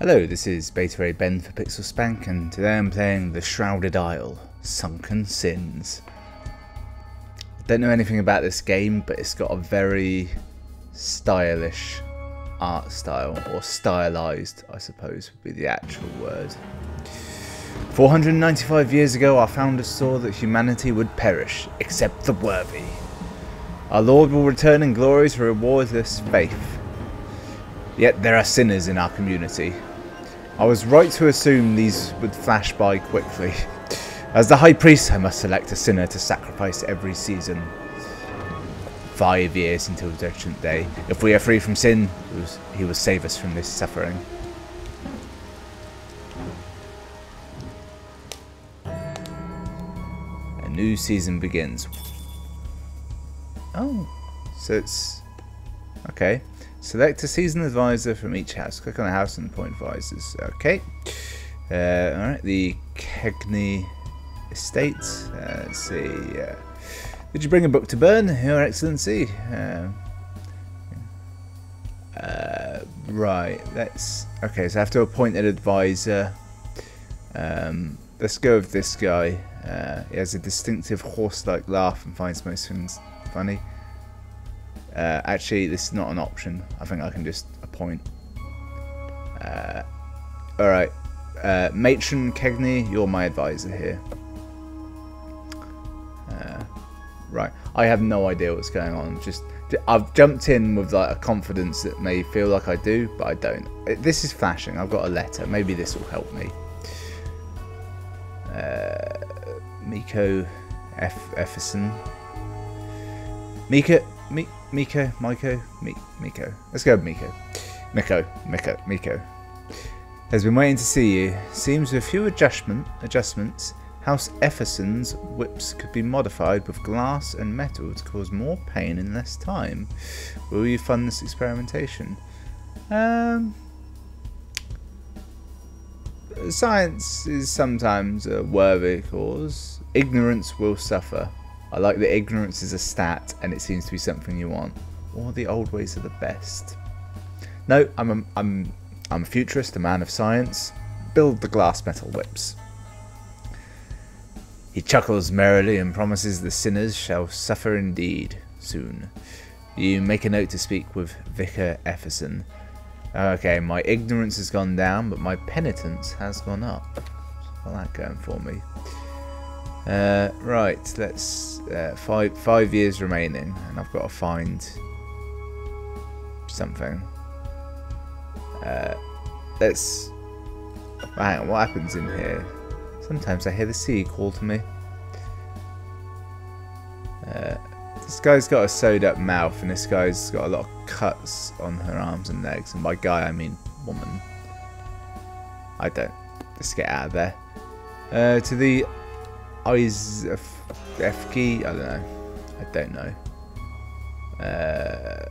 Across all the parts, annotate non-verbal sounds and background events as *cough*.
Hello, this is Beta Ray Ben for Pixel Spank, and today I'm playing The Shrouded Isle, Sunken Sins. Don't know anything about this game, but it's got a very stylish art style, or stylized, I suppose would be the actual word. 495 years ago, our founders saw that humanity would perish, except the worthy. Our Lord will return in glory to reward this faith. Yet there are sinners in our community. I was right to assume these would flash by quickly. As the High Priest, I must select a sinner to sacrifice every season. Five years until Judgment Day. If we are free from sin, he will save us from this suffering. A new season begins. Oh, so it's... Okay. Select a season advisor from each house. Click on a house and point advisors. Okay. Uh, Alright, the Kegnie Estate. Uh, let's see. Uh, did you bring a book to burn, Your Excellency? Uh, uh, right, let's... Okay, so I have to appoint an advisor. Um, let's go with this guy. Uh, he has a distinctive horse-like laugh and finds most things funny. Uh, actually, this is not an option. I think I can just appoint. Uh, Alright. Uh, Matron Kegnie, you're my advisor here. Uh, right. I have no idea what's going on. Just I've jumped in with like a confidence that may feel like I do, but I don't. This is flashing. I've got a letter. Maybe this will help me. Uh, Miko F. Efferson. Mika. Mi Miko, Miko, Mi Miko. Let's go Miko. Miko, Miko, Miko. Has been waiting to see you. Seems with a few adjustment, adjustments, House Efferson's whips could be modified with glass and metal to cause more pain in less time. Will you fund this experimentation? Um, science is sometimes a worthy cause. Ignorance will suffer. I like that ignorance is a stat and it seems to be something you want. All the old ways are the best. No, I'm a, I'm, I'm a futurist, a man of science. Build the glass metal whips. He chuckles merrily and promises the sinners shall suffer indeed soon. You make a note to speak with Vicar Efferson. Okay, my ignorance has gone down, but my penitence has gone up. What's that going for me? Uh, right, let's uh, five five years remaining, and I've got to find something. Uh, let's. Hang on, what happens in here? Sometimes I hear the sea call to me. Uh, this guy's got a sewed up mouth, and this guy's got a lot of cuts on her arms and legs. And by guy, I mean woman. I don't. Let's get out of there. Uh, to the Eyes F key? I don't know. I don't know. Uh,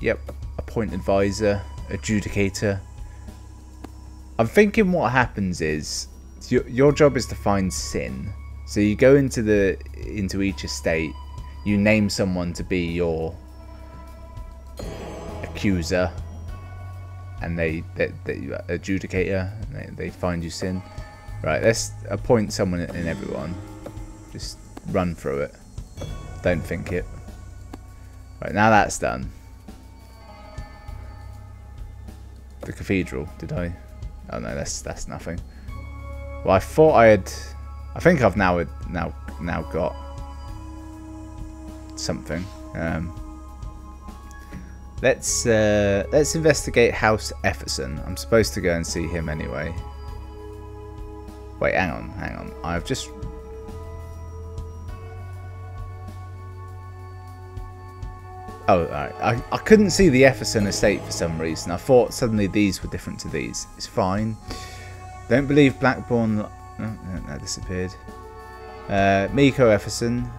yep. Appoint advisor, adjudicator. I'm thinking what happens is your, your job is to find sin. So you go into the into each estate, you name someone to be your accuser, and they, they, they adjudicator, and they, they find you sin. Right, let's appoint someone in everyone. Just run through it. Don't think it. Right, now that's done. The cathedral, did I? Oh no, that's that's nothing. Well, I thought I had. I think I've now now now got something. Um, let's uh, let's investigate House Efferson. I'm supposed to go and see him anyway. Wait, hang on, hang on. I've just... Oh, alright. I, I couldn't see the Efferson estate for some reason. I thought suddenly these were different to these. It's fine. Don't believe Blackborn... No, no, that disappeared. Uh, Miko Efferson.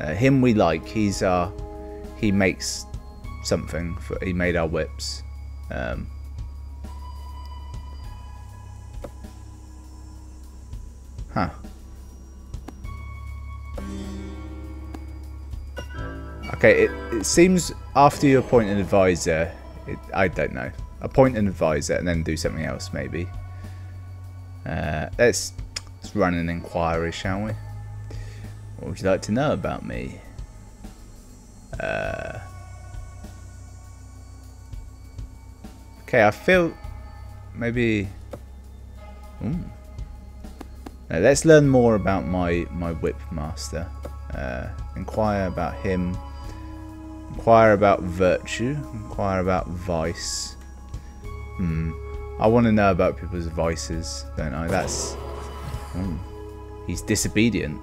Uh, him we like. He's our... He makes something. For, he made our whips. Um, Okay, it, it seems after you appoint an advisor, it, I don't know. appoint an advisor and then do something else maybe. Uh, let's, let's run an inquiry, shall we? What would you like to know about me? Uh, okay, I feel maybe. Ooh. Now, let's learn more about my my whip master. Uh, inquire about him. Inquire about virtue. Inquire about vice. Hmm. I want to know about people's vices, don't I? That's. Ooh. He's disobedient.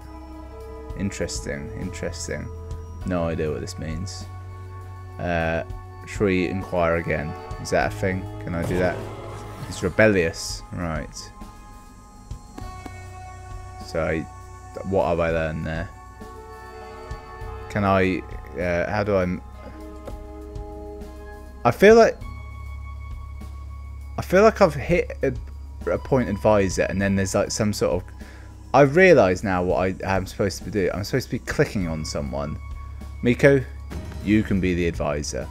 Interesting. Interesting. No idea what this means. Uh, should we inquire again? Is that a thing? Can I do that? He's rebellious. Right. So, I, what have I learned there? Can I... Uh, how do I... I feel like... I feel like I've hit a, a point advisor and then there's like some sort of... I've realised now what I am supposed to be do. I'm supposed to be clicking on someone. Miko, you can be the advisor.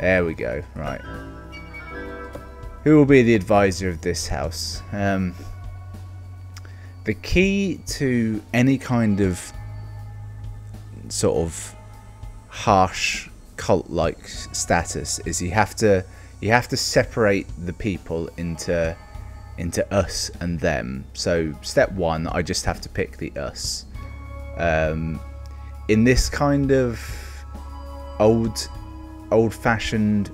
There we go. Right. Who will be the advisor of this house? Um, the key to any kind of sort of harsh cult-like status is you have to you have to separate the people into into us and them. So step one, I just have to pick the us. Um, in this kind of old old-fashioned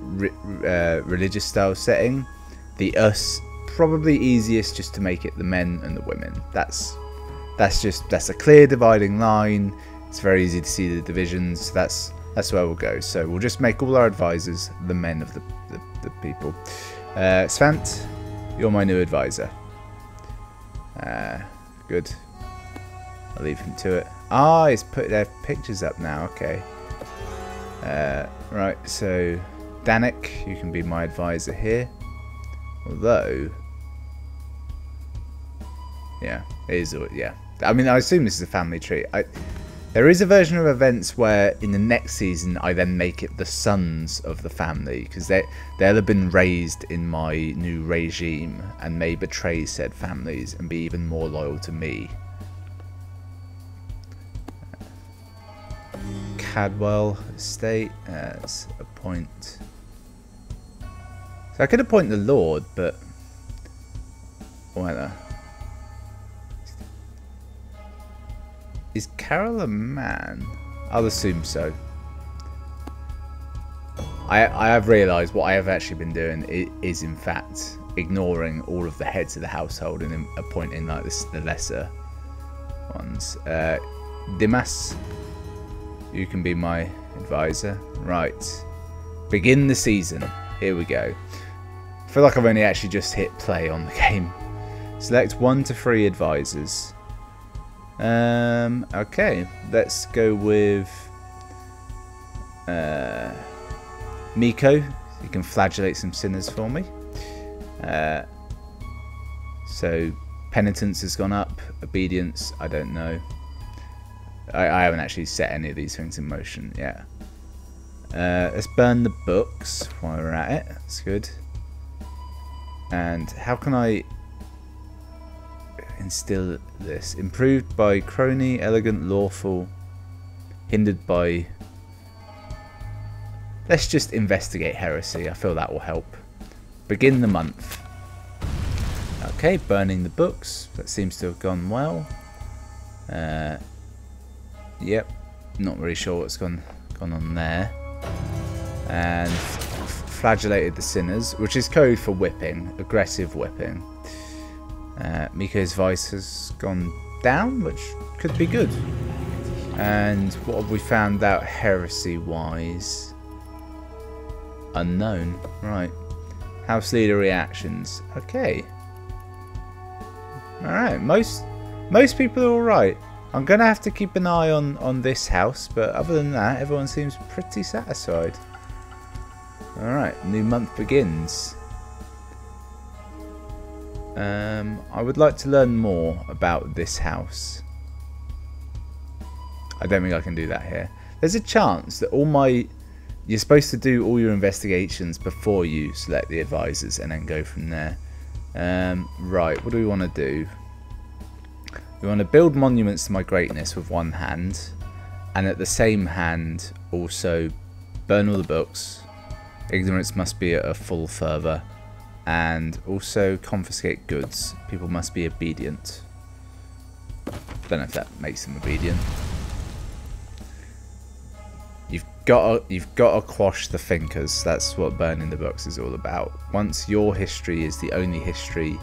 uh, religious style setting, the us probably easiest just to make it the men and the women. That's that's just that's a clear dividing line. It's very easy to see the divisions. That's that's where we'll go. So we'll just make all our advisors the men of the the, the people. Uh, Svant, you're my new advisor. Uh, good. I'll leave him to it. Ah, he's put their pictures up now. Okay. Uh, right, so Danik, you can be my advisor here. Although, yeah, it is. Yeah, I mean, I assume this is a family tree. I, there is a version of events where in the next season I then make it the sons of the family because they they'll have been raised in my new regime and may betray said families and be even more loyal to me. Cadwell Estate as a point. So I could appoint the Lord, but whether is Carol a man? I'll assume so. I I have realised what I have actually been doing is in fact ignoring all of the heads of the household and appointing like this the lesser ones. Uh, Dimas, you can be my advisor. Right. Begin the season. Here we go. I feel like I've only actually just hit play on the *laughs* game. Select one to three advisors. Um, okay, let's go with uh, Miko. You can flagellate some sinners for me. Uh, so penitence has gone up. Obedience, I don't know. I, I haven't actually set any of these things in motion yet. Uh, let's burn the books while we're at it. That's good. And how can I instill this? Improved by crony, elegant, lawful, hindered by... Let's just investigate heresy. I feel that will help. Begin the month. Okay, burning the books. That seems to have gone well. Uh, yep, not really sure what's gone gone on there. And flagellated the sinners, which is code for whipping, aggressive whipping. Uh, Miko's vice has gone down, which could be good. And what have we found out heresy-wise? Unknown. Right. House leader reactions. Okay. Alright, most most people are alright. I'm going to have to keep an eye on, on this house, but other than that, everyone seems pretty satisfied. Alright, new month begins. Um, I would like to learn more about this house. I don't think I can do that here. There's a chance that all my you're supposed to do all your investigations before you select the advisors and then go from there. Um, right, what do we want to do? We want to build monuments to my greatness with one hand, and at the same hand also burn all the books. Ignorance must be at a full fervour, and also confiscate goods. People must be obedient. Don't know if that makes them obedient. You've got to, you've got to quash the thinkers. That's what burning the books is all about. Once your history is the only history,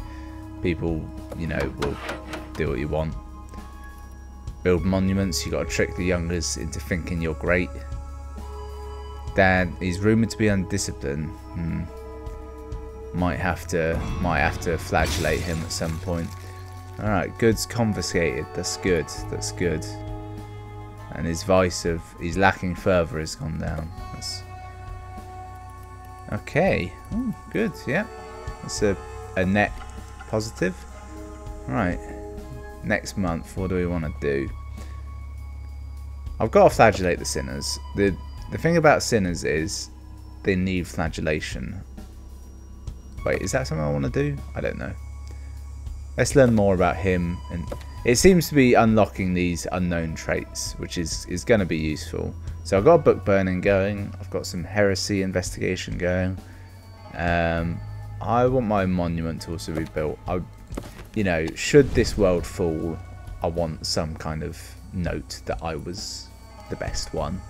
people, you know, will do what you want. Build monuments. You got to trick the youngers into thinking you're great. Dan, he's rumored to be undisciplined. Hmm. Might have to, might have to flagellate him at some point. All right, goods confiscated. That's good. That's good and his vice of he's lacking fervour has gone down. That's okay. Oh, good. Yeah, that's a a net positive. Right. Next month, what do we want to do? I've got to flagellate the sinners. the The thing about sinners is they need flagellation. Wait, is that something I want to do? I don't know. Let's learn more about him and it seems to be unlocking these unknown traits, which is, is going to be useful. So I've got a book burning going. I've got some heresy investigation going. Um, I want my monument to also be built. I, you know, should this world fall, I want some kind of note that I was the best one.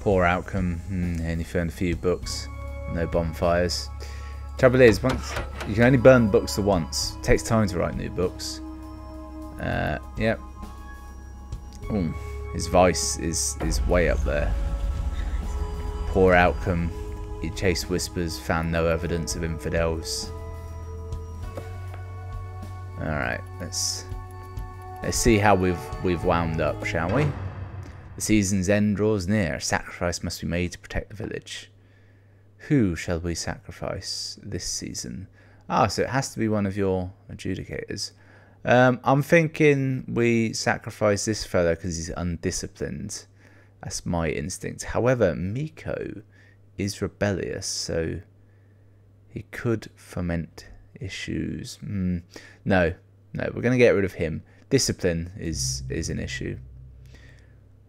Poor outcome. Mm, only found a few books. No bonfires. Trouble is, once you can only burn books for once. It takes time to write new books. Uh, yep. Ooh, his vice is is way up there. Poor outcome. He chased whispers, found no evidence of infidels. All right, let's let's see how we've we've wound up, shall we? The season's end draws near. A sacrifice must be made to protect the village. Who shall we sacrifice this season? Ah, so it has to be one of your adjudicators. Um, I'm thinking we sacrifice this fellow because he's undisciplined. That's my instinct. However, Miko is rebellious, so he could foment issues. Mm, no, no, we're going to get rid of him. Discipline is is an issue.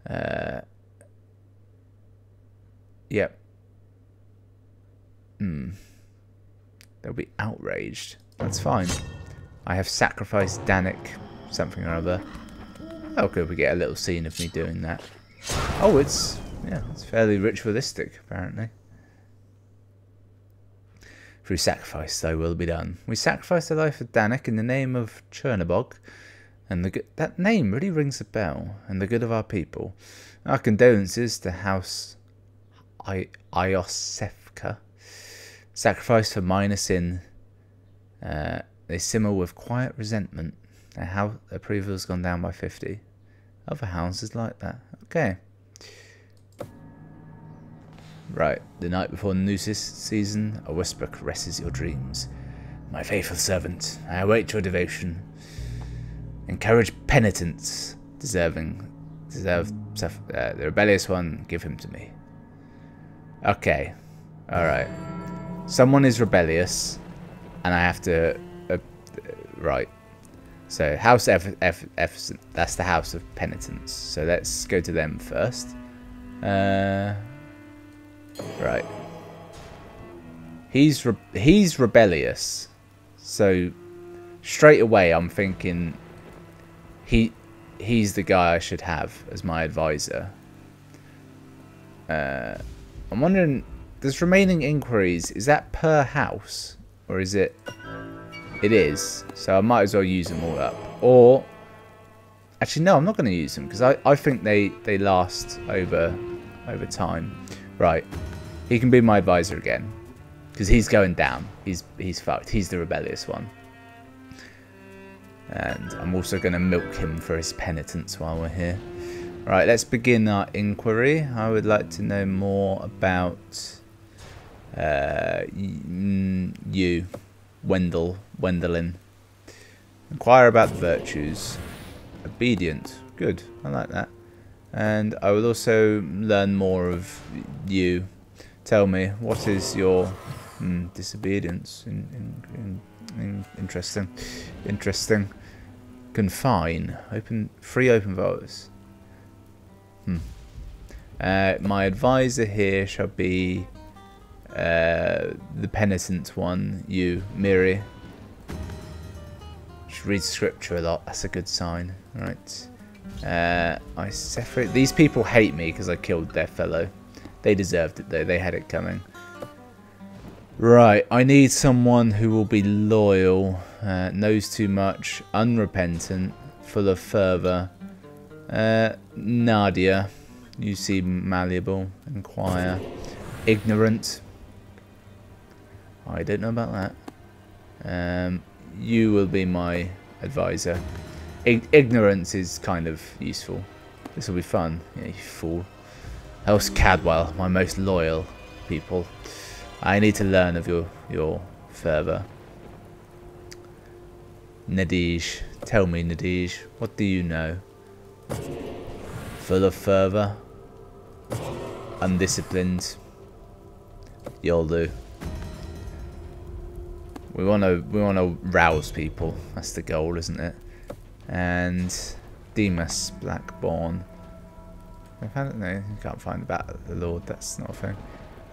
Uh, yep. Hmm. They'll be outraged. That's fine. I have sacrificed Danik something or other. Oh, good, we get a little scene of me doing that. Oh, it's, yeah, it's fairly ritualistic, apparently. Through sacrifice, thy will be done. We sacrifice the life of Danik in the name of Chernobog, and the that name really rings a bell, and the good of our people. Our condolences to House I Iosefka Sacrifice for minor sin. Uh, they simmer with quiet resentment. Their house approval's gone down by 50. Other houses like that. Okay. Right, the night before the new season, a whisper caresses your dreams. My faithful servant, I await your devotion. Encourage penitence, deserving, deserve uh, the rebellious one. Give him to me. Okay, all right. Someone is rebellious, and I have to... Uh, right. So, House F, F, F, that's the House of Penitence. So let's go to them first. Uh, right. He's re he's rebellious. So straight away I'm thinking he he's the guy I should have as my advisor. Uh, I'm wondering there's remaining inquiries. Is that per house? Or is it... It is. So I might as well use them all up. Or... Actually, no, I'm not going to use them. Because I, I think they, they last over, over time. Right. He can be my advisor again. Because he's going down. He's, he's fucked. He's the rebellious one. And I'm also going to milk him for his penitence while we're here. Right, let's begin our inquiry. I would like to know more about uh, you, Wendell, Wendelin. Inquire about the virtues. Obedient. Good. I like that. And I will also learn more of you. Tell me, what is your mm, disobedience? In, in, in, interesting. Interesting. Confine. Open. Free open votes. Hmm. Uh, my advisor here shall be uh, the penitent one, you, Miri. She reads scripture a lot. That's a good sign. Right. Uh, I separate. These people hate me because I killed their fellow. They deserved it though. They had it coming. Right. I need someone who will be loyal, uh, knows too much, unrepentant, full of fervour. Uh, Nadia. You seem malleable. Inquire. Ignorant. I don't know about that. Um, you will be my advisor. I ignorance is kind of useful. This will be fun. Yeah, you fool. Else Cadwell, my most loyal people. I need to learn of your your fervour. Nadij, tell me, Nadij, what do you know? Full of fervour, undisciplined. You'll do. We want to we want to rouse people. That's the goal, isn't it? And Demas Blackborn. I you can't find about the Lord. That's not a thing.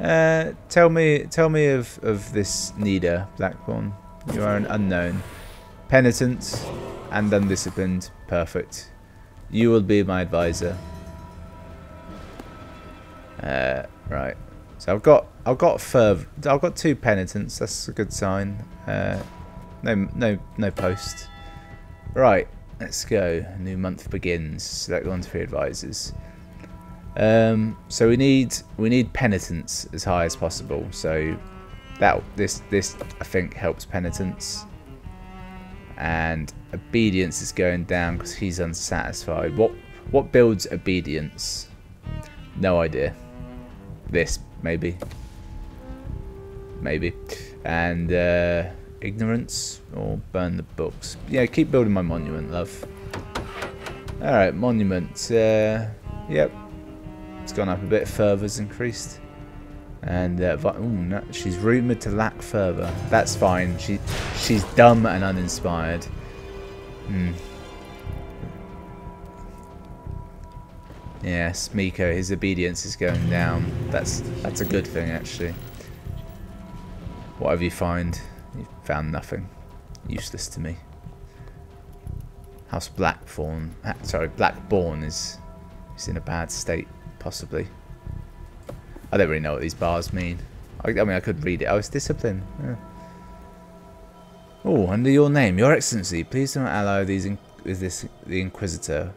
Uh, tell me, tell me of of this Nida Blackborn. You are an unknown, penitent, and undisciplined. Perfect. You will be my advisor. Uh, right. So I've got I've got further I've got two penitents. That's a good sign. Uh, no no no post. Right, let's go. A new month begins. Select one to three advisors. Um, so we need we need penitence as high as possible. So that this this I think helps penitence. And obedience is going down because he's unsatisfied. What what builds obedience? No idea. This maybe. Maybe. And uh, ignorance or burn the books. Yeah, keep building my monument, love. Alright, monument. Uh, yep. It's gone up a bit, fervor's increased. And uh, ooh, no, she's rumoured to lack fervour. That's fine. She She's dumb and uninspired. Hmm. Yes, Miko, his obedience is going down. That's that's a good thing, actually. Whatever you find, you found nothing. Useless to me. House Blackthorn, uh, sorry, Blackborn is is in a bad state, possibly. I don't really know what these bars mean. I, I mean, I could read it. Oh, I was disciplined. Yeah. Oh, under your name, Your Excellency, please don't allow these in this the Inquisitor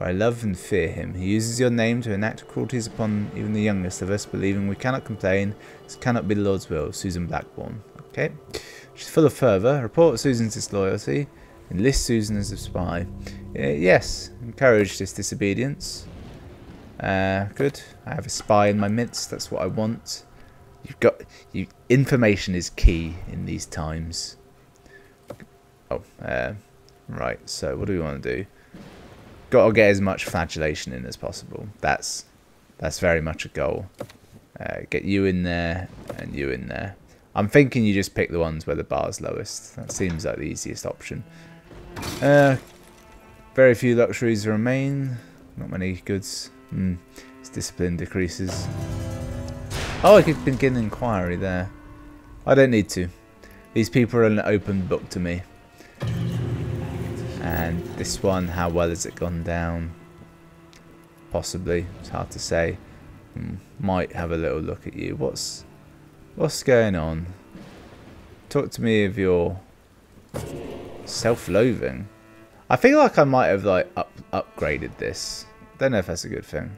I love and fear him. He uses your name to enact cruelties upon even the youngest of us, believing we cannot complain. This cannot be the Lord's will. Susan Blackborn. Okay. She's full of fervour. Report Susan's disloyalty. Enlist Susan as a spy. Uh, yes. Encourage this disobedience. Uh, good. I have a spy in my midst. That's what I want. You've got... You, information is key in these times. Oh, uh, right. So what do we want to do? Got to get as much flagellation in as possible. That's that's very much a goal. Uh, get you in there and you in there. I'm thinking you just pick the ones where the bar's lowest. That seems like the easiest option. Uh, very few luxuries remain. Not many goods. Mm, discipline decreases. Oh, I could begin an inquiry there. I don't need to. These people are an open book to me. And this one, how well has it gone down? Possibly. It's hard to say. Hmm, might have a little look at you. What's what's going on? Talk to me of your self-loathing. I feel like I might have like up upgraded this. Don't know if that's a good thing.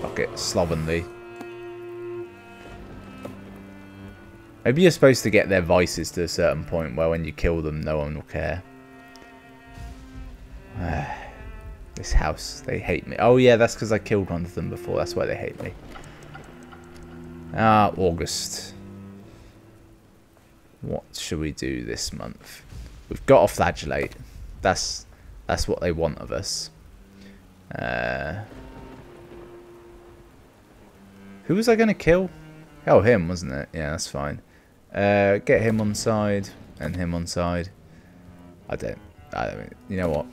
Fuck it, slovenly. Maybe you're supposed to get their vices to a certain point where when you kill them, no one will care. *sighs* this house, they hate me. Oh yeah, that's because I killed one of them before. That's why they hate me. Ah, August. What should we do this month? We've got to flagellate. That's that's what they want of us. Uh, who was I going to kill? Oh, him, wasn't it? Yeah, that's fine. Uh, get him on side and him on side. I don't. I don't. You know what?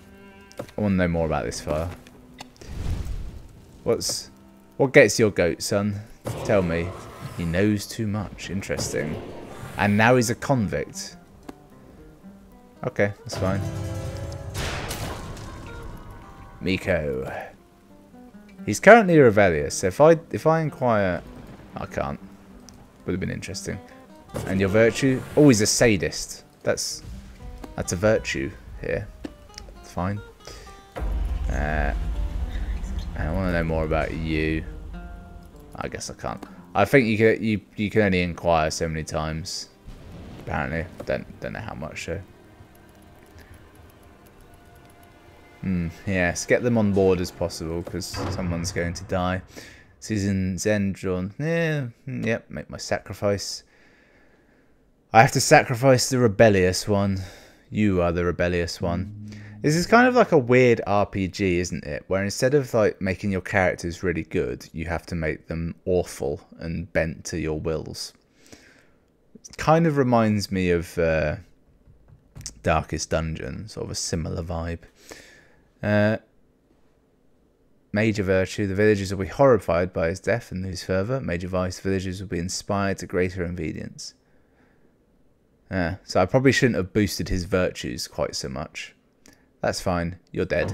I want to know more about this fire. What's what gets your goat, son? Tell me. He knows too much. Interesting. And now he's a convict. Okay, that's fine. Miko. He's currently rebellious. If I if I inquire, I can't. Would have been interesting. And your virtue? Oh, he's a sadist. That's that's a virtue here. It's fine. Uh, I want to know more about you. I guess I can't. I think you can you you can only inquire so many times. Apparently, don't don't know how much though. Hmm, yes, get them on board as possible because someone's going to die. Susan Zendron. Yeah, hmm, yep, make my sacrifice. I have to sacrifice the rebellious one. You are the rebellious one. This is kind of like a weird RPG, isn't it? Where instead of like making your characters really good, you have to make them awful and bent to your wills. It kind of reminds me of uh, Darkest Dungeon, sort of a similar vibe. Uh, Major virtue, the villagers will be horrified by his death and lose further. Major vice, the villagers will be inspired to greater obedience. Uh, so I probably shouldn't have boosted his virtues quite so much. That's fine, you're dead.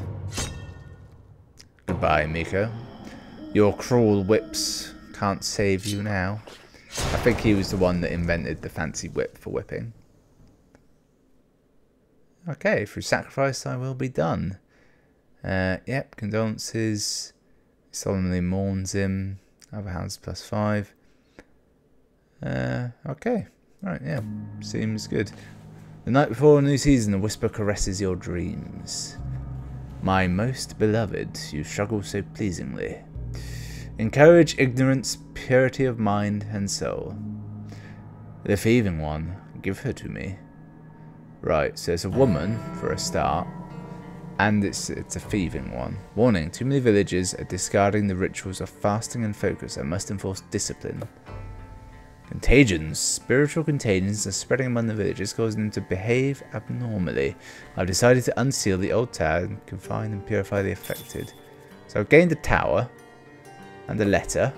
Goodbye, Miko. Your cruel whips can't save you now. I think he was the one that invented the fancy whip for whipping. Okay, through sacrifice I will be done. Uh, yep, condolences. Solemnly mourns him. Other hands plus five. Uh, okay. Right, yeah. Seems good. The night before a new season, a whisper caresses your dreams. My most beloved, you struggle so pleasingly. Encourage ignorance, purity of mind and soul. The thieving one, give her to me. Right, so it's a woman, for a start. And it's it's a thieving one. Warning, too many villagers are discarding the rituals of fasting and focus and must enforce discipline. Contagions. Spiritual contagions are spreading among the villagers, causing them to behave abnormally. I've decided to unseal the old tower and confine and purify the affected. So I've gained a tower and a letter.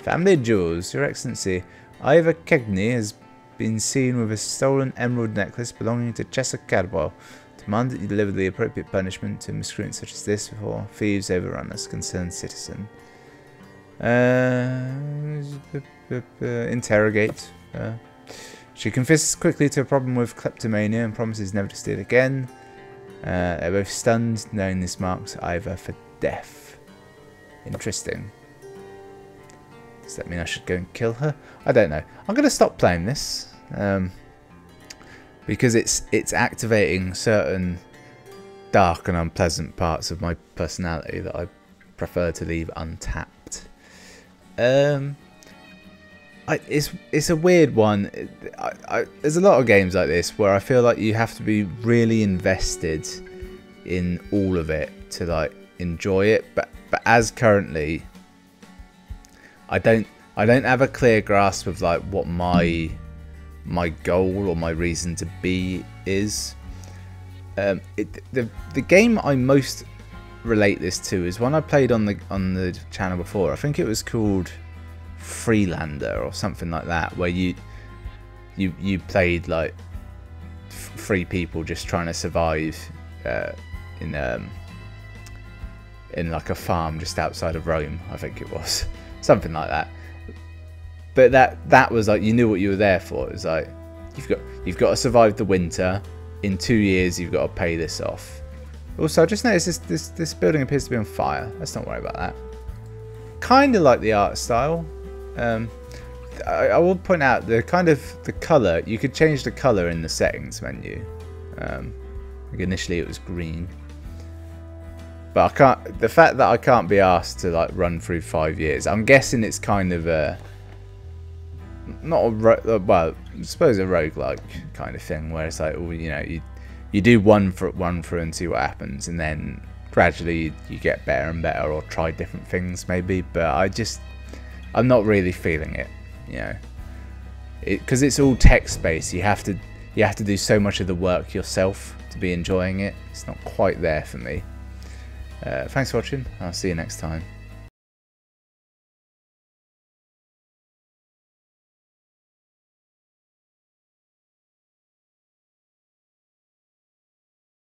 Family jewels. Your Excellency, Ivor Kegnie has been seen with a stolen emerald necklace belonging to Chesa Cadwell. Demand that you deliver the appropriate punishment to miscreants such as this before thieves overrun us, concerned citizen. Uh, interrogate. Uh, she confesses quickly to a problem with kleptomania and promises never to steal again. Uh, they're both stunned, knowing this marks Ivor for death. Interesting. Does that mean I should go and kill her? I don't know. I'm going to stop playing this. Um, because it's it's activating certain dark and unpleasant parts of my personality that I prefer to leave untapped. Um, I, it's it's a weird one. I, I, there's a lot of games like this where I feel like you have to be really invested in all of it to like enjoy it. But but as currently, I don't I don't have a clear grasp of like what my my goal or my reason to be is. Um, it, the the game I most relate this to is one I played on the on the channel before. I think it was called Freelander or something like that, where you you you played like three people just trying to survive uh, in um in like a farm just outside of Rome. I think it was *laughs* something like that but that that was like you knew what you were there for. It was like you've got you've got to survive the winter. In two years, you've got to pay this off. Also, I just noticed this this this building appears to be on fire. Let's not worry about that. Kind of like the art style. Um, I, I, will point out the kind of the color. You could change the color in the settings menu. Um, like initially, it was green. But I can't. The fact that I can't be asked to like run through five years. I'm guessing it's kind of a not a well, I suppose a roguelike kind of thing where it's like, oh, you know, you you do one for one for and see what happens, and then gradually you get better and better or try different things maybe but I just I'm not really feeling it you know. Because it, it's all text based you have to you have to do so much of the work yourself to be enjoying it. It's not quite there for me. Uh, thanks for watching. I'll see you next time